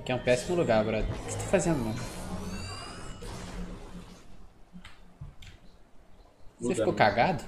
Aqui é um péssimo lugar, brother. O que você tá fazendo, mano? Você ficou cagado?